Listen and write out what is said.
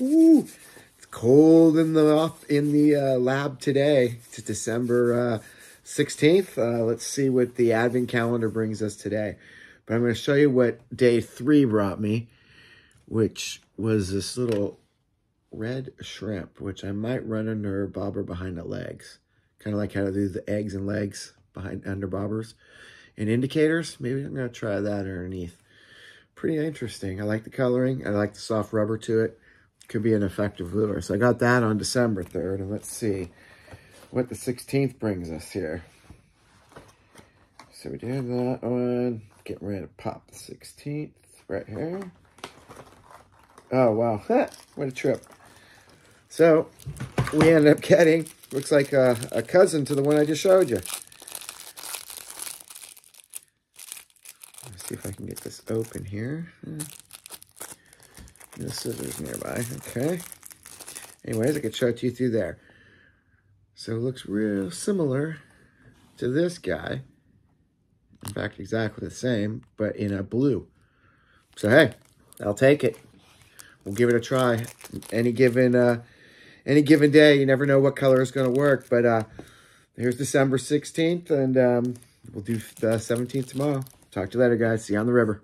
Ooh, it's cold in the off in the uh, lab today. It's December uh, 16th. Uh, let's see what the advent calendar brings us today. But I'm going to show you what day three brought me, which was this little red shrimp, which I might run under bobber behind the legs. Kind of like how to do the eggs and legs behind under bobbers. And indicators, maybe I'm going to try that underneath. Pretty interesting. I like the coloring. I like the soft rubber to it. Could be an effective lure. So I got that on December 3rd. And let's see what the 16th brings us here. So we did that one. Getting ready to pop the 16th right here. Oh, wow. what a trip. So we ended up getting, looks like a, a cousin to the one I just showed you. Let's see if I can get this open here. Hmm. No scissors nearby. Okay. Anyways, I could show it to you through there. So it looks real similar to this guy. In fact, exactly the same, but in a blue. So, hey, I'll take it. We'll give it a try. Any given uh, any given day, you never know what color is going to work. But uh, here's December 16th, and um, we'll do the 17th tomorrow. Talk to you later, guys. See you on the river.